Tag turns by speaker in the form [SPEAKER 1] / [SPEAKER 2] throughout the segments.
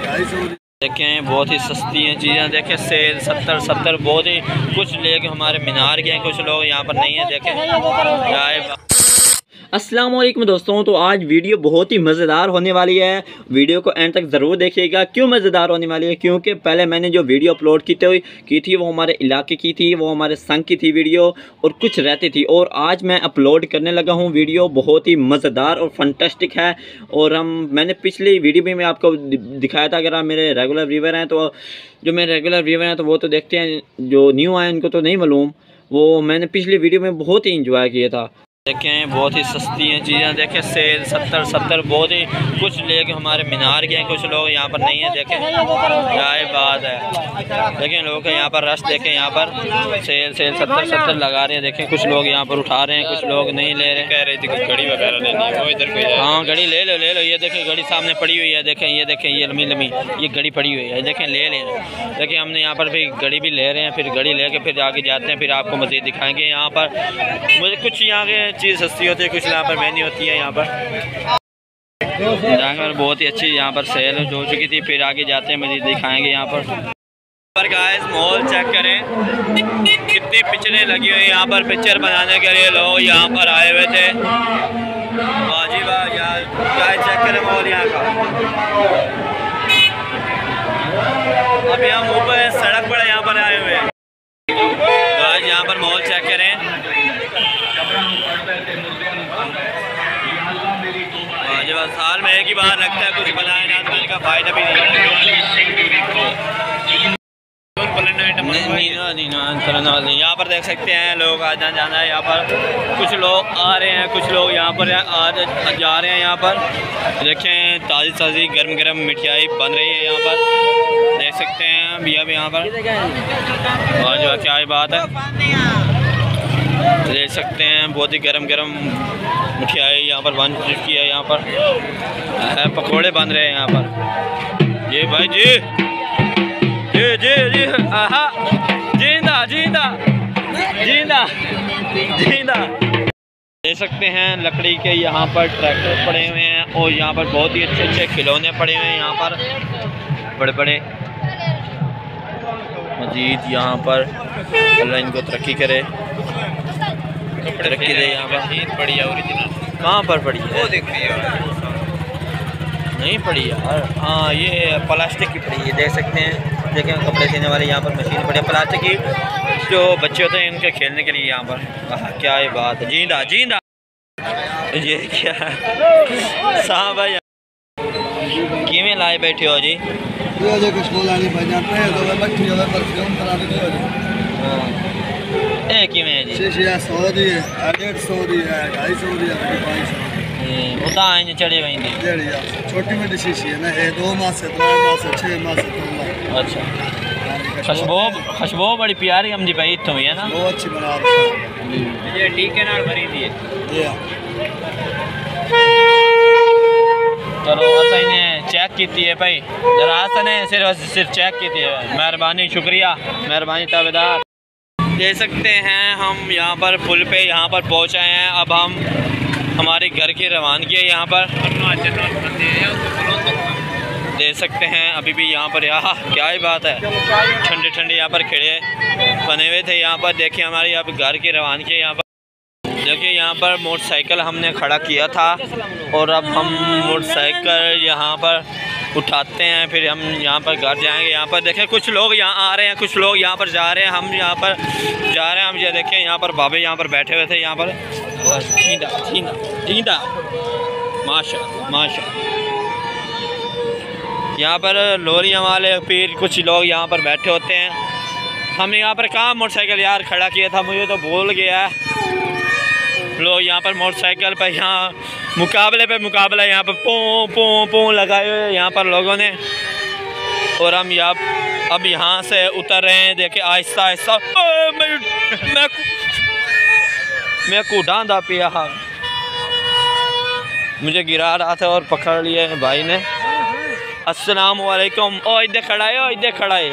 [SPEAKER 1] ढाई सौ
[SPEAKER 2] देखें बहुत ही सस्ती हैं चीज़ें देखें सेल सत्तर सत्तर बहुत ही कुछ लेके हमारे मीनार के हैं कुछ लोग यहाँ पर नहीं है देखें अस्सलाम वालेकुम दोस्तों तो आज वीडियो बहुत ही मज़ेदार होने वाली है। वीडियो को एंड तक ज़रूर देखिएगा। क्यों मज़ेदार होने वाली है? क्योंकि पहले मैंने जो वीडियो अपलोड की थी की थी, वो हमारे इलाके की थी, वो हमारे संघ की थी वीडियो, और कुछ रहती थी। और आज मैं अपलोड करने लगा हूँ वीडियो, बहुत ही मज़ेदार और फंटेस्टिक है। और हम, मैंने पिछली वीडियो भी मैं आपको दिखाया था, अगर आप मेरे रेगुलर व्यूवर हैं तो जो मेरे रेगुलर व्यूवर हैं तो वो तो देखते हैं, जो न्यू आए उनको तो नहीं मालूम। वो मैंने पिछली वीडियो में बहुत ही इंजॉय किया था। देखें बहुत ही सस्ती हैं चीज़ें। देखें सेल सत्तर सत्तर बहुत ही कुछ लेके हमारे मीनार के हैं। कुछ लोग यहाँ पर नहीं है देखें। क्या बात है। देखें लोग यहाँ पर रश देखें यहाँ पर सेल सेल सत्तर सत्तर लगा रहे हैं। देखें कुछ लोग यहाँ पर उठा रहे हैं कुछ लोग नहीं ले रहे। कह रहे थे घड़ी वगैरह लेनी है वो इधर हाँ घड़ी ले लो ले लो। ये देखें घड़ी सामने पड़ी हुई है। देखें ये देखें ये लम्बी लम्बी ये घड़ी पड़ी हुई है। देखें ले लें। देखिए हमने यहाँ पर फिर घड़ी भी ले रहे हैं। फिर घड़ी लेके फिर आगे जाते हैं। फिर आपको मज़ीद दिखाएँगे यहाँ पर। मुझे कुछ यहाँ के चीज़ सस्ती होती है कुछ यहाँ पर महँगी होती है यहाँ पर। जहाँ पर बहुत ही अच्छी यहाँ पर सेल हो चुकी थी फिर आगे जाते हैं मजीद दिखाएँगे यहाँ पर। पर गाइस मॉल चेक करें। कितनी पिक्चरें लगी हुई यहाँ पर पिक्चर बनाने के लिए लोग यहाँ पर आए हुए थे। वाह यार क्या चेक करें मॉल यहाँ का अब यहाँ मुँह पर सड़क पर यहाँ पर आए हुए हैं गाइस यहाँ पर मॉल चेक करें आज बस साल में एक ही बार लगता है कुछ बनाए ना तो का फ़ायदा भी नहीं यहाँ पर देख सकते हैं, लोग आ जाना है यहाँ पर। कुछ लोग आ रहे हैं, कुछ लोग यहाँ पर आ जा रहे हैं यहाँ पर। देखें, ताज़ी ताज़ी गर्म गर्म मिठाई बन रही है यहाँ पर। देख सकते हैं, भैया भी यहाँ पर। और जो क्या ही बात है। देख सकते हैं। बहुत ही गर्म गर्म मिठाई यहाँ पर बन चुकी है, यहाँ पर। पकोड़े बन रहे हैं यहाँ पर। ये भाई जी। जी जी जी आहा। ज़िंदा ज़िंदा। ज़िंदा। ज़िंदा। देख सकते हैं लकड़ी के यहाँ पर ट्रैक्टर पड़े हुए हैं और यहाँ पर बहुत ही अच्छे अच्छे खिलौने पड़े हुए हैं यहाँ पर। बड़े बड़े मजीद यहाँ पर अल्लाह इनको तरक्की करे। कपड़े थे यहाँ पर। पड़ी है ओरिजिनल कहाँ पर पड़ी है? वो देख रही है। नहीं पड़ी यार। हाँ ये प्लास्टिक की पड़ी है देख सकते हैं। देखें कपड़े सीने वाले यहाँ पर मशीन पड़ी है। प्लास्टिक की जो बच्चे होते हैं इनके खेलने के लिए यहाँ पर। क्या ये बात है। जींदा जींदा। ये क्या? साहब भाई। किमें लाए बैठे हो जी?
[SPEAKER 1] ये जो कुछ बोला नहीं भाई जानते हैं तो मैं हो परफ्यूम
[SPEAKER 2] हो जी एक बड़ी प्यारी हम भाई इतों ही है ना
[SPEAKER 1] अच्छी बना
[SPEAKER 2] चलो असा चेक की भाई जरा असा सिर्फ़ सिर्फ़ चेक की मेहरबानी शुक्रिया मेहरबानी ताबेदार देख सकते हैं हम यहाँ पर पुल पे यहाँ पर पहुँच आए हैं। अब हम हमारे घर की रवानगी है यहाँ पर। देख सकते हैं, अभी भी यहाँ पर यहाँ क्या ही बात है। ठंडे ठंडे यहाँ पर खड़े बने हुए थे यहाँ पर। देखिए हमारी अब घर की रवानगी है यहाँ पर। देखिए यहाँ पर मोटरसाइकिल हमने खड़ा किया था और अब हम मोटरसाइकिल यहाँ पर उठाते हैं फिर हम यहाँ पर घर जाएँगे यहाँ पर देखें कुछ लोग यहाँ आ रहे हैं कुछ लोग यहाँ पर जा रहे हैं हम यहाँ पर जा रहे हैं हम ये देखें यहाँ पर बाबे यहाँ पर बैठे हुए थे यहाँ पर जींदा जींदा जींदा माशा माशा यहाँ पर लोरियाँ वाले पीर कुछ लोग यहाँ पर बैठे होते हैं हमने यहाँ पर कहाँ मोटरसाइकिल यार खड़ा किया था मुझे तो भूल गया है लोग यहाँ पर मोटरसाइकिल पर यहाँ मुकाबले पे मुकाबला यहाँ पर पो पो पो लगाए हुए यहाँ पर लोगों ने। और हम यहाँ अब यहाँ से उतर रहे हैं देखे आहिस्ता आहिस्ता। मैं मैं मैं कूदांदा पिया हाँ मुझे गिरा रहा था और पकड़ लिए भाई ने। अस्सलाम वालेकुम ओ इधर खड़ा है ओ इधर खड़ा है।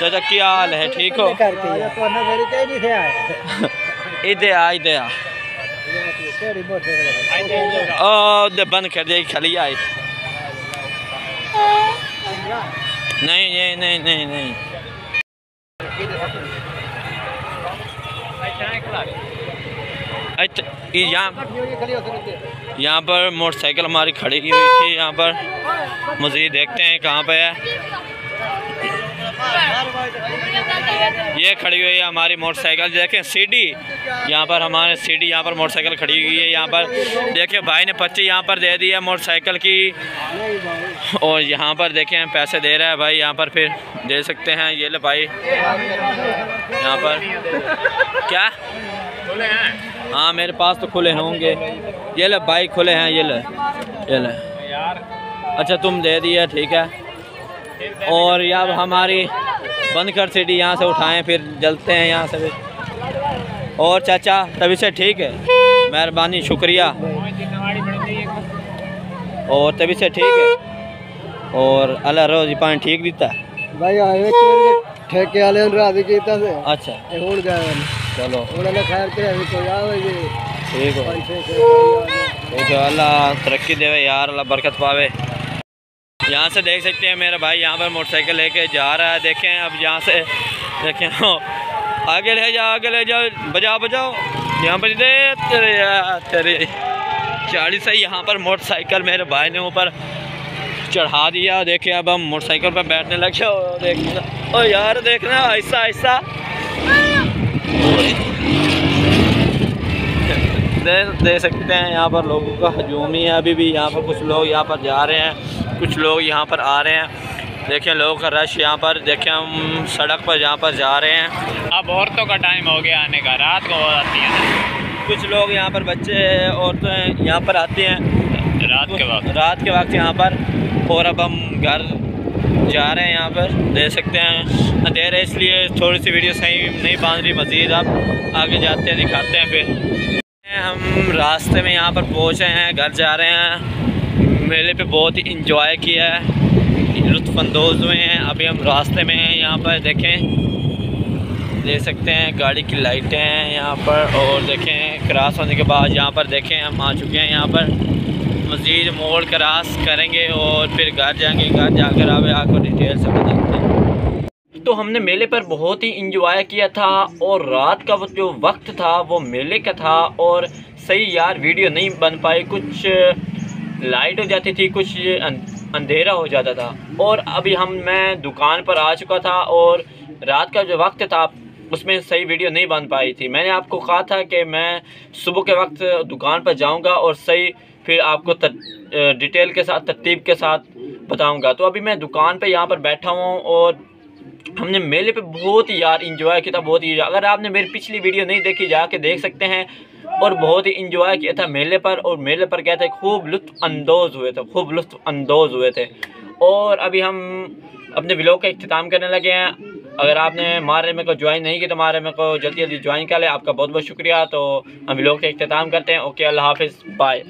[SPEAKER 2] चाचा क्या हाल है? ठीक हो? इधर आ इधर आ। ओ बंद कर दिया खली आई नहीं नहीं नहीं नहीं नहीं यहाँ यहाँ पर मोटरसाइकिल हमारी खड़ी हुई थी, यहाँ पर। मज़ीद देखते हैं कहाँ पे है। ये खड़ी हुई है हमारी मोटरसाइकिल, देखें सीडी यहाँ पर हमारे सीडी यहाँ पर मोटरसाइकिल खड़ी हुई है। यहाँ पर देखिए भाई ने पच्ची यहाँ पर दे दी है मोटरसाइकिल की। और यहाँ पर देखें पैसे दे रहा है भाई, यहाँ पर फिर दे सकते हैं। ये ले भाई, यहाँ पर। क्या? हाँ मेरे पास तो खुले होंगे। ये ले भाई, खुले हैं, ये ले ये ले। अच्छा तुम दे दिए, ठीक है। और या हमारी बनकर सिटी यहाँ से उठाएँ फिर जलते हैं यहाँ से। और चाचा तभी से ठीक है। मेहरबानी शुक्रिया। और तभी से ठीक है। और अल्लाह रोज पानी ठीक दीता
[SPEAKER 1] भाई आए ठेके वाले राधी कीता से।
[SPEAKER 2] अच्छा। चलो।
[SPEAKER 1] उन्होंने खैर अभी
[SPEAKER 2] ठीक हो। ठीक है तो अल्लाह तरक्की देवे यार अल्लाह बरकत पावे। यहाँ से देख सकते हैं मेरा भाई यहाँ पर मोटरसाइकिल लेके जा रहा है। देखें अब यहाँ से, देखें आगे ले जाओ, आगे ले जाओ। बजाओ बजाओ। यहाँ पर दे तेरे तेरे। चाली से यहाँ पर मोटरसाइकिल मेरे भाई ने ऊपर चढ़ा दिया। देखे अब हम मोटरसाइकिल पर बैठने लगे और देखना ओ यार, देखना, ऐसा ऐसा। दे दे सकते हैं यहाँ पर लोगों का। हजूम ही है अभी भी। यहाँ पर कुछ लोग यहाँ पर जा रहे हैं। कुछ लोग यहाँ पर आ रहे हैं। देखें लोगों का रश यहाँ पर। देखें हम सड़क पर यहाँ पर जा रहे हैं।
[SPEAKER 3] अब औरतों का टाइम हो गया आने का। रात को वो आती है।
[SPEAKER 2] कुछ लोग यहाँ पर बच्चे औरतें यहाँ पर आती हैं।
[SPEAKER 3] रात के वक्त।
[SPEAKER 2] रात के वक्त यहाँ पर। और अब हम घर जा रहे हैं यहाँ पर। दे सकते हैं। अंधेरा इसलिए थोड़ी सी वीडियो सही नहीं बाँध रही मज़ीद। अब आगे जाते हैं दिखाते हैं फिर। हम रास्ते में यहाँ पर पहुँचे हैं घर जा रहे हैं। मेले पे बहुत ही इंजॉय किया है। लुत्फानंदोज हुए हैं, अभी हम रास्ते में हैं, यहाँ पर देखें। देख सकते हैं गाड़ी की लाइटें हैं यहाँ पर और देखें, क्रॉस होने के बाद यहाँ पर देखें, हम आ चुके हैं यहाँ पर। मज़ीद मोड़ क्रॉस करेंगे और फिर घर जाएँगे। घर जाकर अब आपको डिटेल से बताते हैं। तो हमने मेले पर बहुत ही इंजॉय किया था और रात का वो जो वक्त था, वो मेले का था और सही यार वीडियो नहीं बन पाई। कुछ लाइट हो जाती थी कुछ अं- अंधेरा हो जाता था। और अभी हम मैं दुकान पर आ चुका था और रात का जो वक्त था उसमें सही वीडियो नहीं बन पाई थी। मैंने आपको कहा था कि मैं सुबह के वक्त दुकान पर जाऊँगा और सही फिर आपको तर, डिटेल के साथ तरतीब के साथ बताऊँगा। तो अभी मैं दुकान पे यहाँ पर बैठा हूँ और हमने मेले पे बहुत ही यार इंजॉय किया था बहुत ही अगर आपने मेरी पिछली वीडियो नहीं देखी जाके देख सकते हैं। और बहुत ही इंजॉय किया था मेले पर और मेले पर गए थे, खूब लुत्फ अंदोज हुए थे, खूब लुत्फ अंदोज हुए थे। और अभी हम अपने ब्लॉग का अख्ताम करने लगे हैं। अगर आपने मारे में को ज्वाइन नहीं किया तो मारे में को जल्दी जल्दी ज्वाइन कर ले। आपका बहुत बहुत शुक्रिया। तो हम ब्लॉग का अख्ताम करते हैं। ओके अल्लाह हाफिज़। बाय